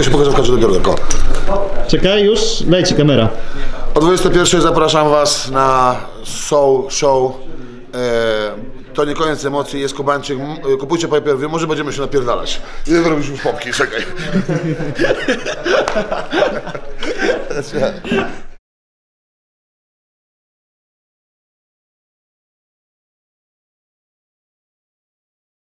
Ja się pokażę w kadrze. Czekaj, już leci kamera. O 21 zapraszam Was na Soul Show. E, to nie koniec emocji, jest Kubańczyk. E, kupujcie pay per view, może będziemy się napierdalać. Nie robisz już popki, czekaj.